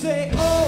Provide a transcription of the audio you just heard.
say, oh.